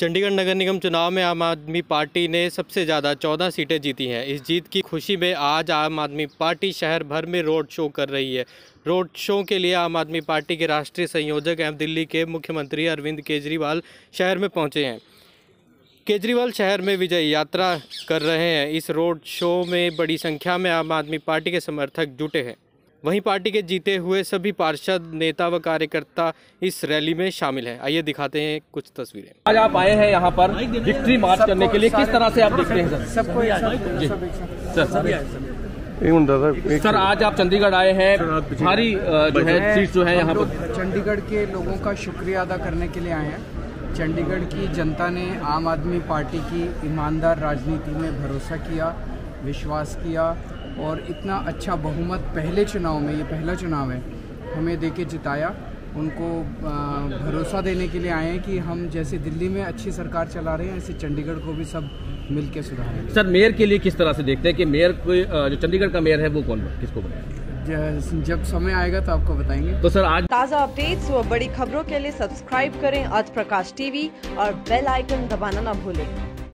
चंडीगढ़ नगर निगम चुनाव में आम आदमी पार्टी ने सबसे ज़्यादा चौदह सीटें जीती हैं। इस जीत की खुशी में आज आम आदमी पार्टी शहर भर में रोड शो कर रही है। रोड शो के लिए आम आदमी पार्टी के राष्ट्रीय संयोजक एवं दिल्ली के मुख्यमंत्री अरविंद केजरीवाल शहर में पहुँचे हैं। केजरीवाल शहर में विजय यात्रा कर रहे हैं। इस रोड शो में बड़ी संख्या में आम आदमी पार्टी के समर्थक जुटे हैं। वहीं पार्टी के जीते हुए सभी पार्षद नेता व कार्यकर्ता इस रैली में शामिल हैं। आइए दिखाते हैं कुछ तस्वीरें। आज आप आए हैं यहाँ पर विक्ट्री मार्च करने के लिए। किस तरह से आप देखते हैं सर? सबको आज आप चंडीगढ़ आए हैं। भारी जो है सीट जो है यहाँ पर। चंडीगढ़ के लोगों का शुक्रिया अदा करने के लिए आए हैं। चंडीगढ़ की जनता ने आम आदमी पार्टी की ईमानदार राजनीति में भरोसा किया विश्वास किया और इतना अच्छा बहुमत पहले चुनाव में ये पहला चुनाव है हमें दे के जिताया। उनको भरोसा देने के लिए आए हैं कि हम जैसे दिल्ली में अच्छी सरकार चला रहे हैं ऐसे चंडीगढ़ को भी सब मिल के सुधारेंगे। सर मेयर के लिए किस तरह से देखते हैं कि मेयर कोई जो चंडीगढ़ का मेयर है वो कौन किसको बनाया जब समय आएगा तो आपको बताएँगे। तो सर आज ताज़ा अपडेट्स व बड़ी खबरों के लिए सब्सक्राइब करें आज प्रकाश टीवी और बेल आइकन दबाना न भूलें।